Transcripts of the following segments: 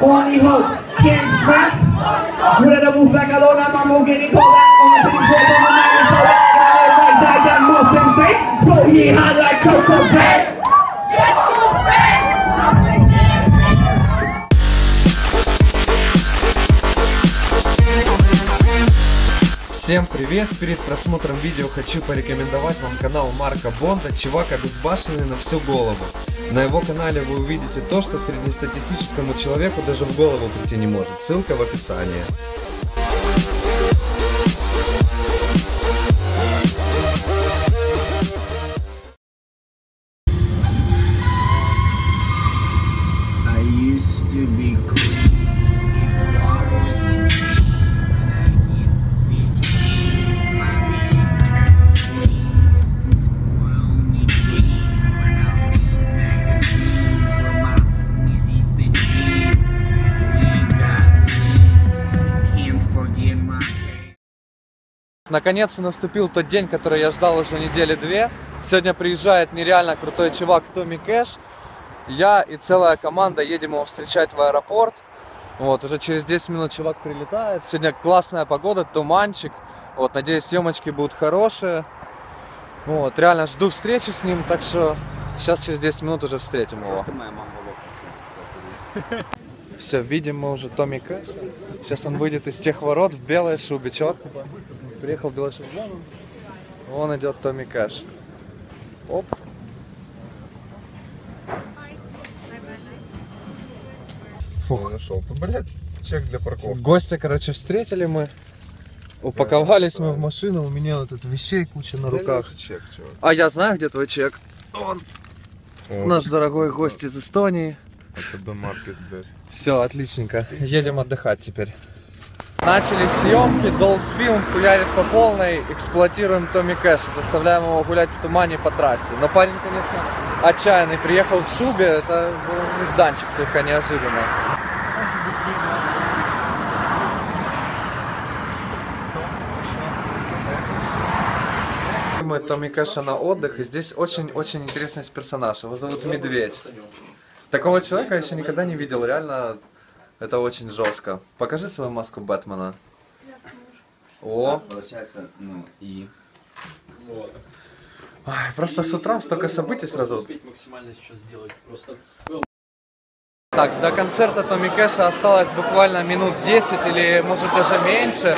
Only hope can smack. Mula na move back alone, I'm a getting cold out on the but my mind is so bad. Got it right, I got most them say. Flow here hot like Coco Bag. Yes, who's back? Всем привет! Перед просмотром видео хочу порекомендовать вам канал Марка Бонда «Чувак обезбашенный на всю голову». На его канале вы увидите то, что среднестатистическому человеку даже в голову прийти не может. Ссылка в описании. Наконец-то наступил тот день, который я ждал уже недели две. Сегодня приезжает нереально крутой чувак Томми Кэш. Я и целая команда едем его встречать в аэропорт. Вот, уже через 10 минут чувак прилетает. Сегодня классная погода, туманчик. Вот, надеюсь, съемочки будут хорошие. Вот, реально жду встречи с ним, так что сейчас через 10 минут уже встретим его. Все, видим мы уже Томми Кэш. Сейчас он выйдет из тех ворот в белой шубе. Чувак приехал шубе. Вон он. Идет Томми Кэш. Оп. Фух. Нашел. Ну, блядь, чек для парковки. Гостя, короче, встретили мы. Упаковались мы в машину, у меня вот тут вещей куча на руках. чек. А я знаю, где твой чек. Вот. Наш дорогой гость из Эстонии. АТБ маркет, блядь. Все, отличненько. Едем отдыхать теперь. Начали съемки, Доллсфилм хуярит по полной, эксплуатируем Томми Кэша, заставляем его гулять в тумане по трассе. Но парень, конечно, отчаянный, приехал в шубе, это был нежданчик слегка неожиданно. Мы Томми Кэша на отдых, и здесь очень-очень интересный персонаж, его зовут Медведь. Такого человека я еще никогда не видел, реально это очень жестко. Покажи свою маску Бэтмена. О, Получается, ну и... Ай, просто с утра столько событий сразу. успеть максимально сейчас сделать. Просто Так, до концерта Томми Кэша осталось буквально минут 10 или может даже меньше.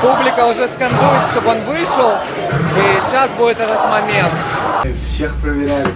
Публика уже скандует, чтобы он вышел. И сейчас будет этот момент. Всех проверяли,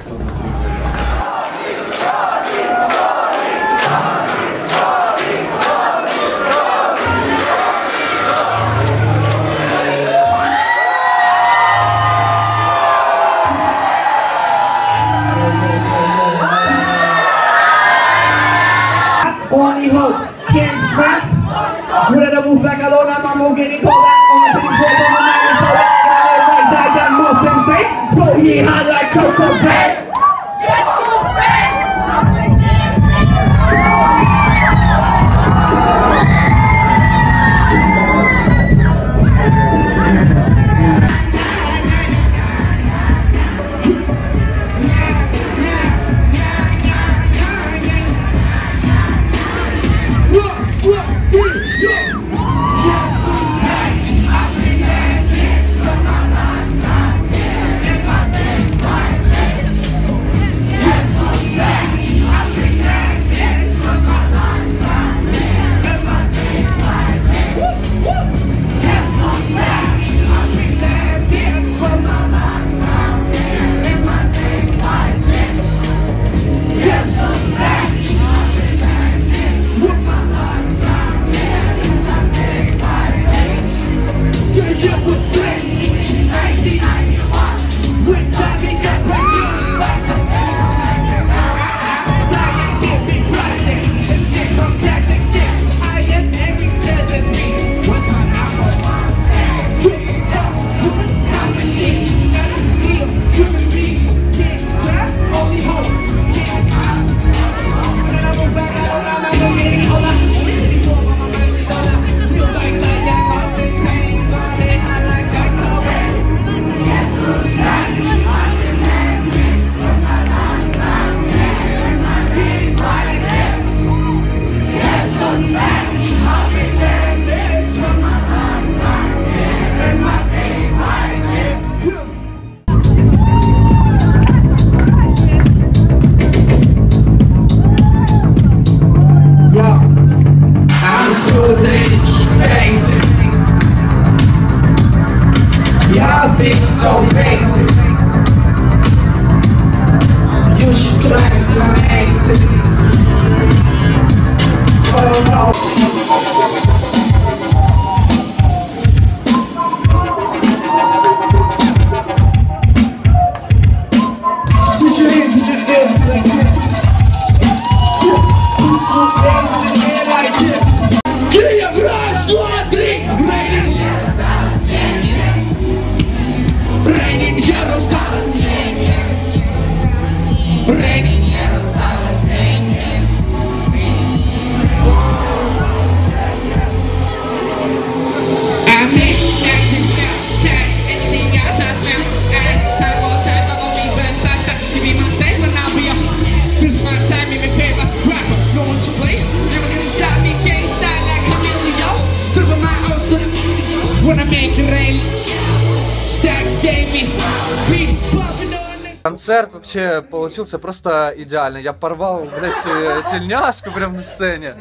Концерт вообще получился просто идеальный. Я порвал, блядь, э, тельняшку прям на сцене.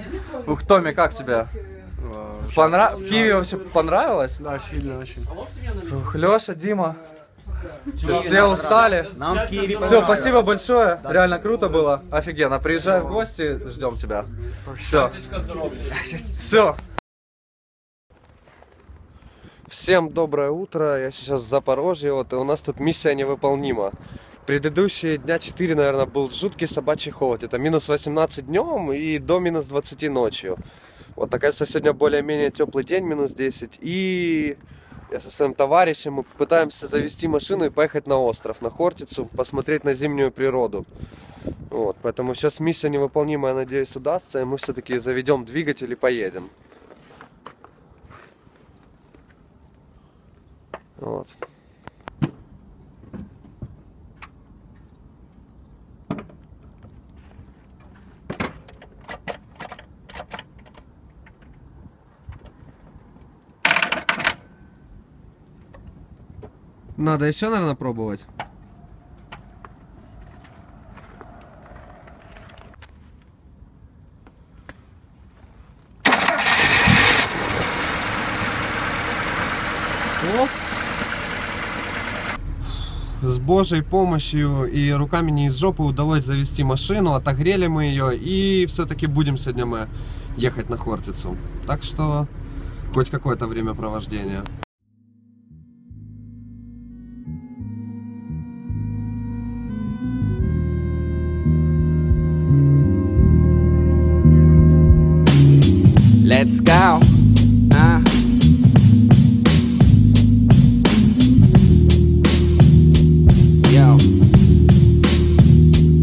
Ух, Томми, как тебе? Понра... В Киеве вообще понравилось? Да, сильно очень. Ух, Леша, Дима. Все устали. Нам в Киеве Все, спасибо большое. Реально круто было. Офигенно. Приезжай в гости, ждем тебя. Все. Все. Всем доброе утро. Я сейчас в Запорожье. Вот и у нас тут миссия невыполнима. Предыдущие дня 4, наверное, был жуткий собачий холод. Это минус 18 днем и до минус 20 ночью. Вот, оказывается, сегодня более-менее теплый день, минус 10. И я со своим товарищем мы пытаемся завести машину и поехать на остров, на Хортицу, посмотреть на зимнюю природу. Вот, поэтому сейчас миссия невыполнимая, надеюсь, удастся, и мы все-таки заведем двигатель и поедем. Вот. Надо еще, наверное, пробовать. О! С Божьей помощью и руками не из жопы удалось завести машину, отогрели мы ее и все-таки будем сегодня мы ехать на Хортицу. Так что хоть какое-то времяпровождение. Let's go. Uh. Yo.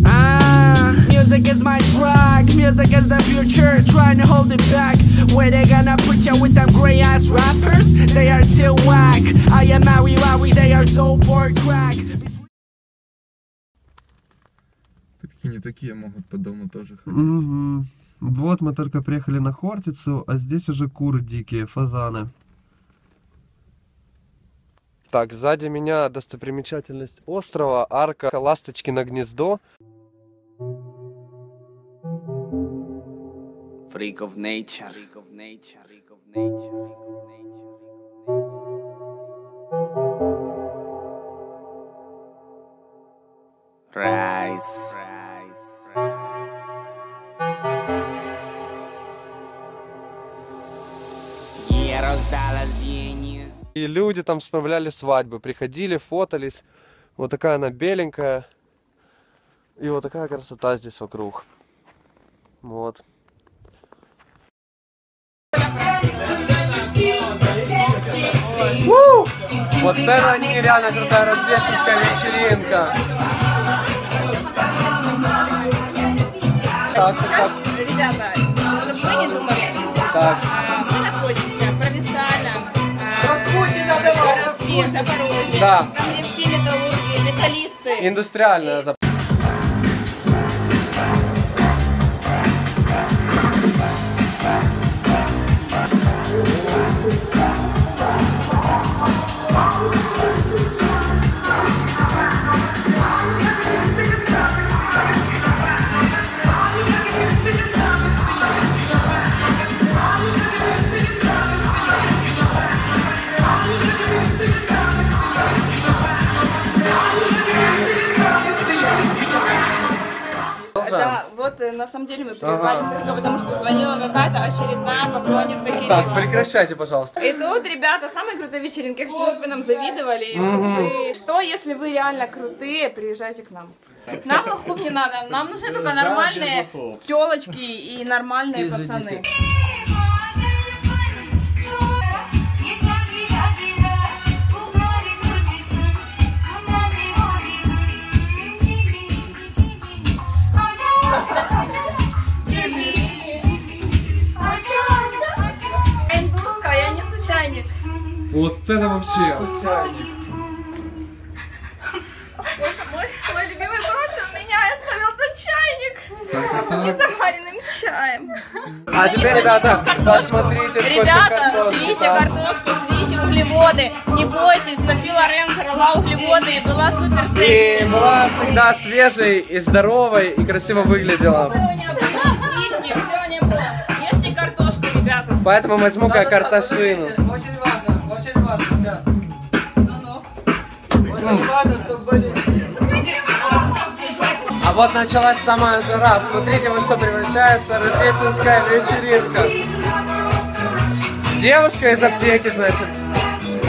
Ah, music is my drug. Music is the future. Trying to hold it back. Where they gonna put you with them gray ass rappers? They are too whack. I am Maui Wowie. They are so bored crack. Такие не такие могут по дому тоже ходить. Мгм. Вот мы только приехали на Хортицу, а здесь уже куры дикие, фазаны. Так, сзади меня достопримечательность острова, арка Ласточки на гнездо. Freak of nature. Freak of nature. Freak of nature. Freak of nature. Rise. И люди там справляли свадьбы, приходили, фотались. Вот такая она беленькая. И вот такая красота здесь вокруг. Вот. У! Вот это нереально крутая рождественская вечеринка. Так, так, Ребята, не думали, так. Запорожье, Да. там где все металлурги, металлисты. Индустриальная зап- вот э, на самом деле мы прервались только потому, что звонила какая-то очередная поклонница Кирилла. Так, прекращайте, пожалуйста. И тут, ребята, самые крутые вечеринки. Я хочу, чтобы вы нам завидовали. вы- Что, если вы реально крутые, приезжайте к нам. Нам лохов не надо. Нам нужны только нормальные телочки и нормальные пацаны. Вот это вообще. Боже мой, мой любимый бросил меня и оставил этот чайник. Не заваренным чаем. А теперь, ребята, посмотрите, сколько Ребята, жрите картошку, жрите углеводы. Не бойтесь, Софи Лорен жрала углеводы и была супер И секси. была всегда свежей и здоровой и красиво выглядела. Всего не было, сиськи, всего важно, очень важно сейчас. Очень важно, чтобы были А вот началась самая жара. Смотрите, во что превращается рождественская вечеринка. Девушка из аптеки, значит.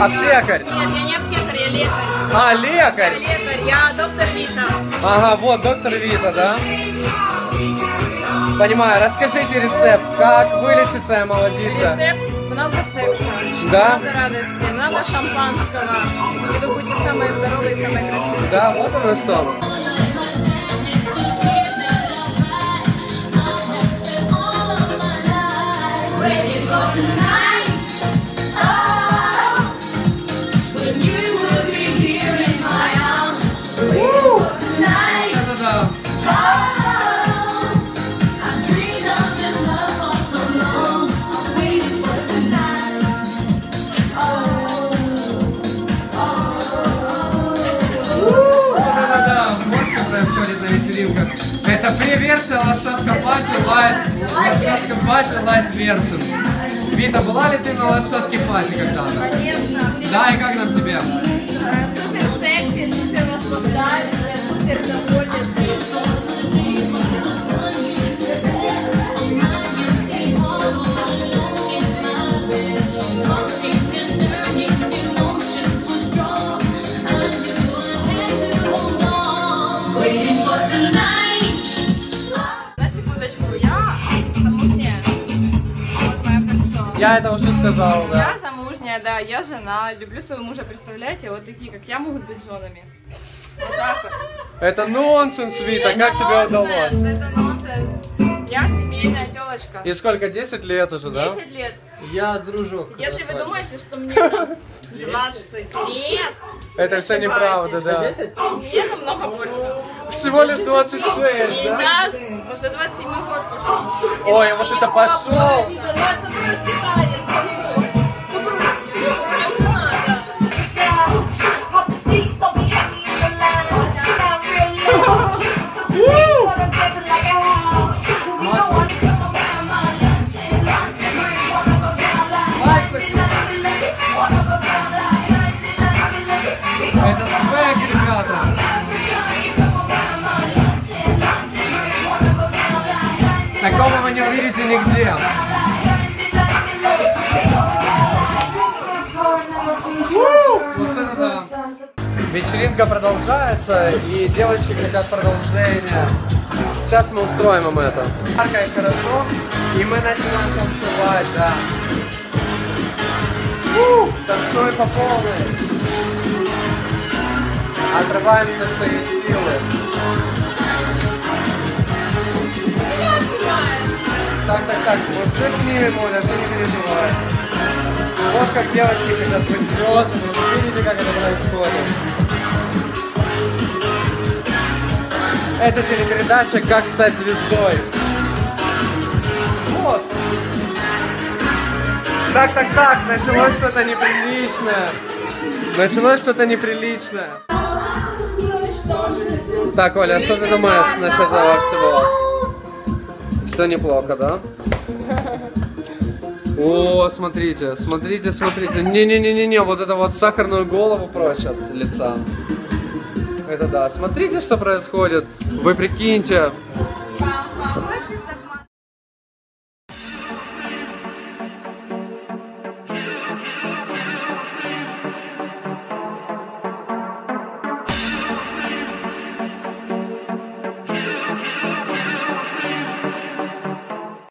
Аптекарь. Нет, я не аптекарь, я лекарь. А, лекарь. Лекарь, я доктор Вита. Ага, вот доктор Вита, да? Понимаю, расскажите рецепт, как вылечиться и молодиться. Рецепт много секса, Да? много радости, много шампанского. И вы будете самые здоровые и самые красивые. Да, вот оно что. Да-да-да. Лошадка пати лайт версия. Вита, была ли ты на лошадке пати когда-то? Конечно. Да, и как нам тебе? Супер секси, супер возбуждающая, супер довольная. Я это уже сказал, да. Я замужняя, да, я жена, люблю своего мужа, представляете, вот такие, как я, могут быть женами. Вот так вот. Это нонсенс, Вита, как тебе удалось? Это нонсенс. Я семейная телочка. И сколько, 10 лет уже, да? 10 лет. Я дружок. Если вы думаете, что мне 20 лет, Это все неправда, да. мне намного больше. Всего лишь 26, И да? да, уже 27 год пошел. Ой, вот это пошел! Вас Вечеринка продолжается, и девочки хотят продолжения. Сейчас мы устроим им это. Ярко хорошо, и мы начинаем танцевать, да. У, Танцуем по полной. Отрываемся, что есть силы. Так, так, так, вот все снимем, Оля, ты не переживай. Вот как девочки хотят быть вы видите, как это происходит. Это телепередача «Как стать звездой». Вот. Так, так, так, началось что-то неприличное. Началось что-то неприличное. Так, Оля, а что ты думаешь насчет этого всего? Все неплохо, да? О, смотрите, смотрите, смотрите. Не-не-не-не-не, вот это вот сахарную голову прочь от лица. Это да. Смотрите, что происходит. Вы прикиньте,